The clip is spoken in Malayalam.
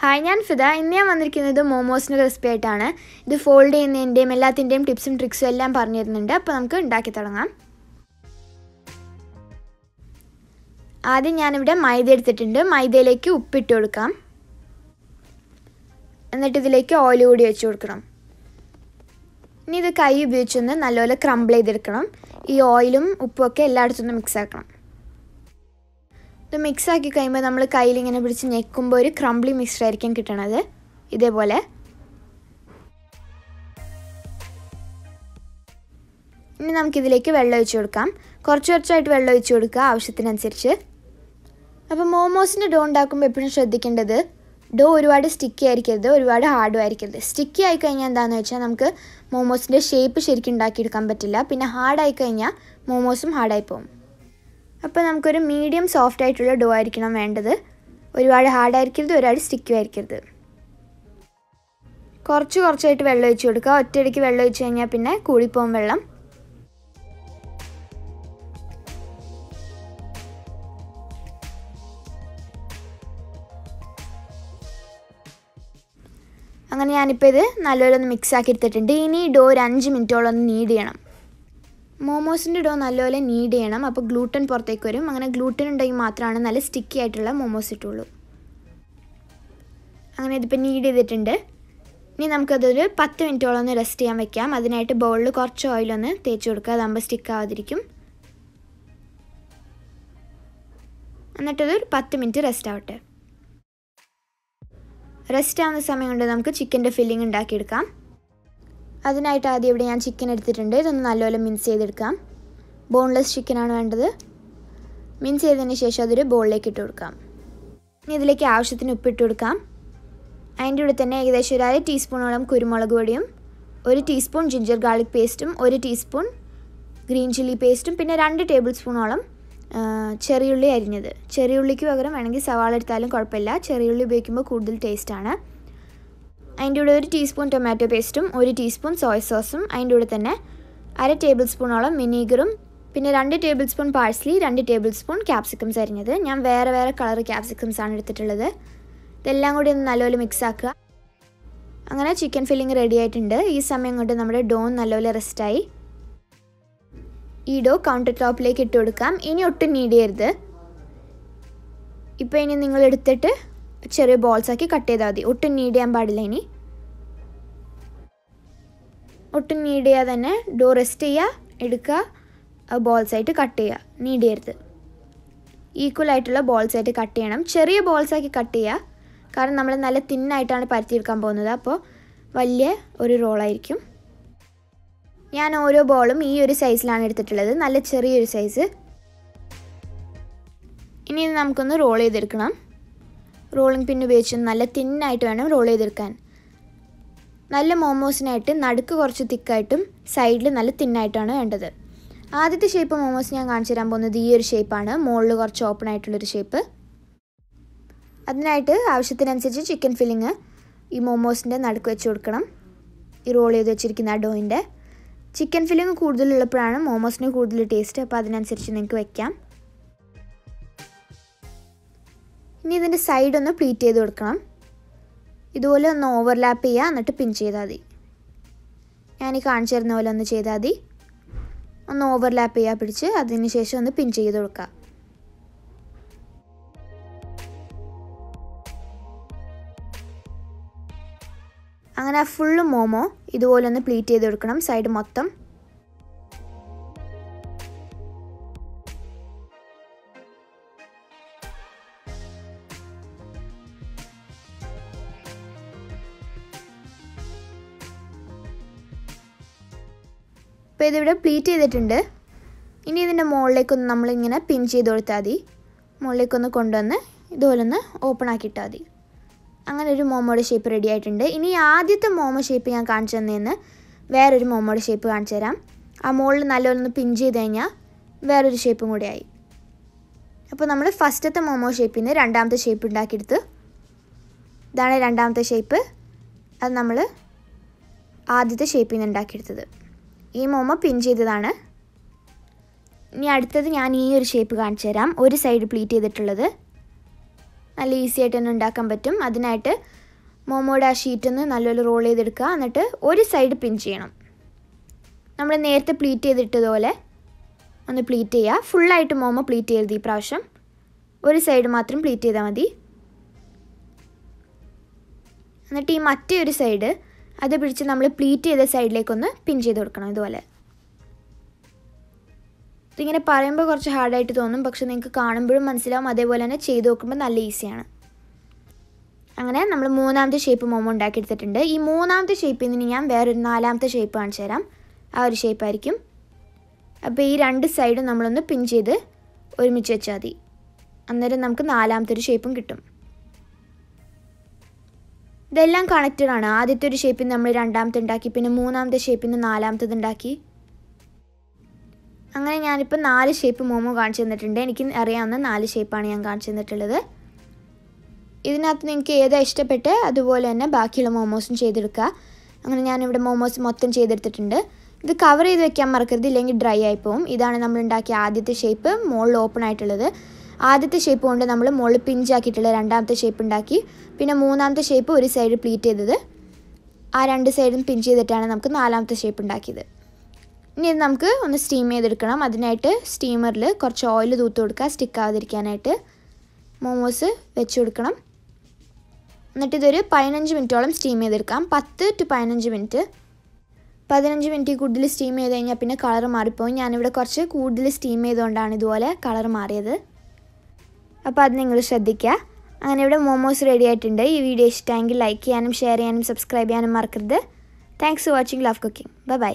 ഹായ് ഞാൻ ഫിദ ഇന്ന് ഞാൻ വന്നിരിക്കുന്നത് മോമോസിന്റെ റെസിപ്പി ആയിട്ടാണ്. ഇത് ഫോൾഡ് ചെയ്യുന്നതിന്റെയും എല്ലാത്തിന്റെയും ടിപ്സും ട്രിക്സും എല്ലാം പറഞ്ഞു തരുന്നുണ്ട്. അപ്പോൾ നമുക്ക് ഉണ്ടാക്കി തുടങ്ങാം. ആദ്യം ഞാനിവിടെ മൈദ എടുത്തിട്ടുണ്ട്. മൈദയിലേക്ക് ഉപ്പിട്ട് കൊടുക്കാം. എന്നിട്ട് ഇതിലേക്ക് ഓയിൽ കൂടി വെച്ച് കൊടുക്കണം. ഇനി ഇത് കൈ ഉപയോഗിച്ചൊന്ന് നല്ലപോലെ ക്രംബിൾ ചെയ്തെടുക്കണം. ഈ ഓയിലും ഉപ്പും ഒക്കെ എല്ലായിടത്തും ഒന്ന് മിക്സ് ആക്കണം. ഇത് മിക്സ് ആക്കി കഴിയുമ്പോൾ നമ്മൾ കയ്യിലിങ്ങനെ പിടിച്ച് ഞെക്കുമ്പോൾ ഒരു ക്രംബ്ലി മിക്സ്ചർ ആയിരിക്കും കിട്ടണത്. ഇതേപോലെ. ഇനി നമുക്കിതിലേക്ക് വെള്ളം ഒഴിച്ച് കൊടുക്കാം. കുറച്ച് കുറച്ചായിട്ട് വെള്ളം ഒഴിച്ച് കൊടുക്കുക ആവശ്യത്തിനനുസരിച്ച്. അപ്പോൾ മോമോസിന്റെ ഡോ ഉണ്ടാക്കുമ്പോൾ എപ്പോഴും ശ്രദ്ധിക്കേണ്ടത് ഡോ ഒരുപാട് സ്റ്റിക്കി ആയിരിക്കരുത് ഒരുപാട് ഹാർഡും ആയിരിക്കരുത്. സ്റ്റിക്കി ആയി കഴിഞ്ഞാൽ എന്താണെന്ന് വെച്ചാൽ നമുക്ക് മോമോസിന്റെ ഷേപ്പ് ശരിക്കും ഉണ്ടാക്കിയെടുക്കാൻ പറ്റില്ല. പിന്നെ ഹാർഡായി കഴിഞ്ഞാൽ മോമോസും ഹാർഡായി പോകും. അപ്പോൾ നമുക്കൊരു മീഡിയം സോഫ്റ്റ് ആയിട്ടുള്ള ഡോ ആയിരിക്കണം വേണ്ടത്. ഒരുപാട് ഹാർഡ് ആയിരിക്കരുത് ഒരുപാട് സ്റ്റിക്കും ആയിരിക്കരുത്. കുറച്ച് കുറച്ചായിട്ട് വെള്ളം ഒഴിച്ച് കൊടുക്കുക. ഒറ്റയടിക്ക് വെള്ളം ഒഴിച്ച് കഴിഞ്ഞാൽ പിന്നെ കൂടിപ്പോകും വെള്ളം. അങ്ങനെ ഞാനിപ്പോൾ ഇത് നല്ലപോലെ ഒന്ന് മിക്സ് ആക്കി എടുത്തിട്ടുണ്ട്. ഇനി ഡോ ഒരു അഞ്ച് മിനിറ്റോളം ഒന്ന് നീഡ് ചെയ്യണം. മോമോസിന്റെ ഡോ നല്ലപോലെ നീഡ് ചെയ്യണം. അപ്പോൾ ഗ്ലൂട്ടൻ പുറത്തേക്ക് വരും. അങ്ങനെ ഗ്ലൂട്ടൻ ഉണ്ടെങ്കിൽ മാത്രമാണ് നല്ല സ്റ്റിക്കി ആയിട്ടുള്ള മോമോസ് ഇട്ടുള്ളൂ. അങ്ങനെ ഇതിപ്പോൾ നീഡ് ചെയ്തിട്ടുണ്ട്. ഇനി നമുക്കതൊരു പത്ത് മിനിറ്റോളം ഒന്ന് റെസ്റ്റ് ചെയ്യാൻ വെക്കാം. അതിനായിട്ട് ബൗളിൽ കുറച്ച് ഓയിലൊന്ന് തേച്ച് കൊടുക്കുക. അതാകുമ്പോൾ സ്റ്റിക്ക് ആവാതിരിക്കും. എന്നിട്ടതൊരു പത്ത് മിനിറ്റ് റെസ്റ്റ് ആവട്ടെ. റെസ്റ്റ് ആവുന്ന സമയം കൊണ്ട് നമുക്ക് ചിക്കന്റെ ഫില്ലിംഗ് ഉണ്ടാക്കിയെടുക്കാം. അതിനായിട്ട് ആദ്യം ഇവിടെ ഞാൻ ചിക്കൻ എടുത്തിട്ടുണ്ട്. ഇതൊന്ന് നല്ലപോലെ മിൻസ് ചെയ്തെടുക്കാം. ബോൺലെസ് ചിക്കനാണ് വേണ്ടത്. മിൻസ് ചെയ്തതിന് ശേഷം അതൊരു ബോളിലേക്ക് ഇട്ട് കൊടുക്കാം. ഇനി ഇതിലേക്ക് ആവശ്യത്തിന് ഉപ്പിട്ട് കൊടുക്കാം. അതിന്റെ കൂടെ തന്നെ ഏകദേശം ഒരു അര ടീസ്പൂണോളം കുരുമുളക് പൊടിയും ഒരു ടീസ്പൂൺ ജിഞ്ചർ ഗാർലിക് പേസ്റ്റും ഒരു ടീസ്പൂൺ ഗ്രീൻ ചില്ലി പേസ്റ്റും പിന്നെ രണ്ട് ടേബിൾ സ്പൂണോളം ചെറിയുള്ളി അരിഞ്ഞത്. ചെറിയുള്ളിക്ക് പകരം വേണമെങ്കിൽ സവാള എടുത്താലും കുഴപ്പമില്ല. ചെറിയുള്ളി ഉപയോഗിക്കുമ്പോൾ കൂടുതൽ ടേസ്റ്റാണ് അതിന്റെ കൂടെ ഒരു ടീസ്പൂൺ ടൊമാറ്റോ പേസ്റ്റും ഒരു ടീസ്പൂൺ സോയ സോസും അതിന്റെ കൂടെ തന്നെ അര ടേബിൾ സ്പൂണോളം വിനീഗറും പിന്നെ രണ്ട് ടേബിൾ സ്പൂൺ പാഴ്സ്ലി രണ്ട് ടേബിൾ സ്പൂൺ ക്യാപ്സിക്കംസ് അരിഞ്ഞത്. ഞാൻ വേറെ വേറെ കളർ ക്യാപ്സിക്കംസ് ആണ് എടുത്തിട്ടുള്ളത്. ഇതെല്ലാം കൂടി ഒന്ന് നല്ലപോലെ മിക്സ് ആക്കുക. അങ്ങനെ ചിക്കൻ ഫില്ലിങ് റെഡി ആയിട്ടുണ്ട്. ഈ സമയം കൊണ്ട് നമ്മുടെ ഡോ നല്ലപോലെ റെസ്റ്റായി ഈ ഡോ കൗണ്ടർ ടോപ്പിലേക്ക് ഇട്ട് കൊടുക്കാം. ഇനി ഒട്ടും നീഡ് ചെയ്യരുത് ഇപ്പോൾ ഇനി നിങ്ങൾ എടുത്തിട്ട് ചെറിയ ബോൾസ് ആക്കി കട്ട് ചെയ്താൽ മതി. ഒട്ടും നീഡ് ചെയ്യാൻ പാടില്ല ഇനി. ഒട്ടും നീഡ് ചെയ്യാതെ തന്നെ ഡോ റെസ്റ്റ് ചെയ്യുക എടുക്കുക ബോൾസ് ആയിട്ട് കട്ട് ചെയ്യുക നീഡ് ചെയ്യരുത്. ഈക്വൽ ആയിട്ടുള്ള ബോൾസ് ആയിട്ട് കട്ട് ചെയ്യണം. ചെറിയ ബോൾസ് ആക്കി കട്ട് ചെയ്യുക കാരണം നമ്മൾ നല്ല തിന്നായിട്ടാണ് പരത്തിയെടുക്കാൻ പോകുന്നത്. അപ്പോൾ വലിയ ഒരു റോളായിരിക്കും ഞാൻ ഓരോ ബോളും ഈ ഒരു സൈസിലാണ് എടുത്തിട്ടുള്ളത്. നല്ല ചെറിയൊരു സൈസ് ഇനി നമുക്കൊന്ന് റോൾ ചെയ്തെടുക്കണം. റോളിംഗ് പിൻ ഉപയോഗിച്ച് നല്ല തിന്നായിട്ട് വേണം റോൾ ചെയ്തെടുക്കാൻ. നല്ല മോമോസിനായിട്ട് നടുക്ക് കുറച്ച് തിക്കായിട്ടും സൈഡിൽ നല്ല തിന്നായിട്ടാണ് വേണ്ടത്. ആദ്യത്തെ ഷേപ്പ് മോമോസ് ഞാൻ കാണിച്ചു തരാൻ പോകുന്നത് ഈ ഒരു ഷേപ്പാണ് മുകളിൽ കുറച്ച് ഓപ്പൺ ആയിട്ടുള്ളൊരു ഷേപ്പ്. അതിനായിട്ട് ആവശ്യത്തിനനുസരിച്ച് ചിക്കൻ ഫില്ലിങ് ഈ മോമോസിന്റെ നടുക്ക് വെച്ച് കൊടുക്കണം. ഈ റോൾ ചെയ്ത് വെച്ചിരിക്കുന്ന ആ ഡോയിന്റെ ചിക്കൻ ഫില്ലിങ് കൂടുതലുള്ളപ്പോഴാണ് മോമോസിന് കൂടുതൽ ടേസ്റ്റ് അപ്പോൾ അതിനനുസരിച്ച് നിങ്ങൾക്ക് വെക്കാം. ഇനി ഇതിന്റെ സൈഡ് ഒന്ന് പ്ലീറ്റ് ചെയ്ത് കൊടുക്കണം. ഇതുപോലെ ഒന്ന് ഓവർലാപ്പ് ചെയ്യുക എന്നിട്ട് പിൻ ചെയ്താൽ മതി. ഞാൻ ഈ കാണിച്ചു തരുന്ന പോലെ ഒന്ന് ചെയ്താൽ മതി. ഒന്ന് ഓവർലാപ്പ് ചെയ്യുക പിടിച്ച് അതിന് ശേഷം ഒന്ന് പിൻ ചെയ്ത് കൊടുക്കുക അങ്ങനെ ആ ഫുള്ള് മോമോ ഇതുപോലെ ഒന്ന് പ്ലീറ്റ് ചെയ്ത് കൊടുക്കണം സൈഡ് മൊത്തം. ഇപ്പോൾ ഇതിവിടെ പ്ലീറ്റ് ചെയ്തിട്ടുണ്ട്. ഇനി ഇതിന്റെ മുകളിലേക്കൊന്ന് നമ്മളിങ്ങനെ പിൻ ചെയ്ത് കൊടുത്താൽ മതി. മുകളിലേക്കൊന്ന് കൊണ്ടുവന്ന് ഇതുപോലെ ഒന്ന് ഓപ്പൺ ആക്കിയിട്ടാൽ മതി. അങ്ങനെ ഒരു മോമോയുടെ ഷേപ്പ് റെഡി ആയിട്ടുണ്ട്. ഇനി ആദ്യത്തെ മോമോ ഷേപ്പ് ഞാൻ കാണിച്ചു തന്നേന്ന് വേറൊരു മോമോയുടെ ഷേപ്പ് കാണിച്ചു തരാം. ആ മുകളിൽ നല്ലപോലെ ഒന്ന് പിൻ ചെയ്ത് കഴിഞ്ഞാൽ വേറൊരു ഷേപ്പും കൂടി ആയി. അപ്പോൾ നമ്മൾ ഫസ്റ്റത്തെ മോമോ ഷേപ്പിൽ നിന്ന് രണ്ടാമത്തെ ഷേപ്പ് ഉണ്ടാക്കിയെടുത്ത് ഇതാണ് രണ്ടാമത്തെ ഷേപ്പ് അത് നമ്മൾ ആദ്യത്തെ ഷേപ്പിൽ നിന്ന് ഉണ്ടാക്കിയെടുത്തത്. ഈ മോമ പിൻ ചെയ്തതാണ്. ഇനി അടുത്തത് ഞാൻ ഈ ഒരു ഷേപ്പ് കാണിച്ചു തരാം. ഒരു സൈഡ് പ്ലീറ്റ് ചെയ്തിട്ടുള്ളത്. നല്ല ഈസി ആയിട്ട് തന്നെ ഉണ്ടാക്കാൻ പറ്റും. അതിനായിട്ട് മോമോയുടെ ആ ഷീറ്റൊന്ന് നല്ലപോലെ റോൾ ചെയ്തെടുക്കുക. എന്നിട്ട് ഒരു സൈഡ് പിൻ ചെയ്യണം. നമ്മൾ നേരത്തെ പ്ലീറ്റ് ചെയ്തിട്ടതുപോലെ ഒന്ന് പ്ലീറ്റ് ചെയ്യുക. ഫുള്ളായിട്ട് മോമോ പ്ലീറ്റ് ചെയ്യരുത് ഈ പ്രാവശ്യം. ഒരു സൈഡ് മാത്രം പ്ലീറ്റ് ചെയ്താൽ മതി. എന്നിട്ട് ഈ മറ്റേ ഒരു സൈഡ് അത് പിടിച്ച് നമ്മൾ പ്ലീറ്റ് ചെയ്ത സൈഡിലേക്കൊന്ന് പിൻ ചെയ്ത് കൊടുക്കണം ഇതുപോലെ. ഇതിങ്ങനെ പറയുമ്പോൾ കുറച്ച് ഹാർഡായിട്ട് തോന്നും പക്ഷെ നിങ്ങൾക്ക് കാണുമ്പോഴും മനസ്സിലാവും അതേപോലെ തന്നെ ചെയ്ത് നോക്കുമ്പോൾ നല്ല ഈസിയാണ് അങ്ങനെ നമ്മൾ മൂന്നാമത്തെ ഷേപ്പ് മോമോ ഉണ്ടാക്കിയെടുത്തിട്ടുണ്ട് ഈ മൂന്നാമത്തെ ഷേപ്പിൽ നിന്ന് ഞാൻ വേറൊരു നാലാമത്തെ ഷേപ്പ് കാണിച്ചു തരാം. ആ ഒരു ഷേപ്പായിരിക്കും അപ്പോൾ ഈ രണ്ട് സൈഡും നമ്മളൊന്ന് പിൻ ചെയ്ത് ഒരുമിച്ച് വെച്ചാൽ മതി. അന്നേരം നമുക്ക് നാലാമത്തെ ഒരു ഷേപ്പും കിട്ടും. ഇതെല്ലാം കണക്റ്റഡ് ആണ്. ആദ്യത്തെ ഒരു ഷേപ്പിൽ നമ്മൾ രണ്ടാമത്തെ ഉണ്ടാക്കി പിന്നെ മൂന്നാമത്തെ ഷേപ്പിൽ നാലാമത്തത് ഉണ്ടാക്കി. അങ്ങനെ ഞാനിപ്പോൾ നാല് ഷേപ്പ് മോമോ കാണിച്ചു തന്നിട്ടുണ്ട്. എനിക്ക് അറിയാവുന്ന നാല് ഷേപ്പാണ് ഞാൻ കാണിച്ചു തന്നിട്ടുള്ളത്. ഇതിനകത്ത് നിങ്ങൾക്ക് ഏതാ ഇഷ്ടപ്പെട്ട് അതുപോലെ തന്നെ ബാക്കിയുള്ള മോമോസും ചെയ്തെടുക്കുക. അങ്ങനെ ഞാനിവിടെ മോമോസ് മൊത്തം ചെയ്തെടുത്തിട്ടുണ്ട്. ഇത് കവർ ചെയ്ത് വെക്കാൻ മറക്കരുത് ഇല്ലെങ്കിൽ ഡ്രൈ ആയി ഇതാണ് നമ്മൾ ഉണ്ടാക്കിയ ആദ്യത്തെ ഷേപ്പ് മുകളിൽ ഓപ്പൺ ആയിട്ടുള്ളത്. ആദ്യത്തെ ഷേപ്പ് കൊണ്ട് നമ്മൾ മുകളിൽ പിഞ്ചാക്കിയിട്ടുള്ള രണ്ടാമത്തെ ഷേപ്പ് ഉണ്ടാക്കി. പിന്നെ മൂന്നാമത്തെ ഷേപ്പ് ഒരു സൈഡ് പ്ലീറ്റ് ചെയ്തത്. ആ രണ്ട് സൈഡും പിഞ്ച് ചെയ്തിട്ടാണ് നമുക്ക് നാലാമത്തെ ഷേപ്പ് ഉണ്ടാക്കിയത്. ഇനി ഇത് നമുക്ക് ഒന്ന് സ്റ്റീം ചെയ്തെടുക്കണം. അതിനായിട്ട് സ്റ്റീമറിൽ കുറച്ച് ഓയിൽ തൂത്ത് കൊടുക്കുക. സ്റ്റിക്ക് ആവാതിരിക്കാനായിട്ട് മോമോസ് വെച്ച് കൊടുക്കണം. എന്നിട്ട് ഇതൊരു പതിനഞ്ച് മിനിറ്റോളം സ്റ്റീം ചെയ്തെടുക്കാം. പത്ത് ടു പതിനഞ്ച് മിനിറ്റ്. പതിനഞ്ച് മിനിറ്റ് കൂടുതൽ സ്റ്റീം ചെയ്ത് കഴിഞ്ഞാൽ പിന്നെ കളർ മാറിപ്പോകും ഞാനിവിടെ കുറച്ച് കൂടുതൽ സ്റ്റീം ചെയ്തുകൊണ്ടാണ് ഇതുപോലെ കളർ മാറിയത്. അപ്പോൾ അത് നിങ്ങൾ ശ്രദ്ധിക്കുക അങ്ങനെ ഇവിടെ മോമോസ് റെഡി ആയിട്ടുണ്ട്. ഈ വീഡിയോ ഇഷ്ടമെങ്കിൽ ലൈക്ക് ചെയ്യാനും ഷെയർ ചെയ്യാനും സബ്സ്ക്രൈബ് ചെയ്യാനും മറക്കരുത്. Thanks for watching love cooking bye bye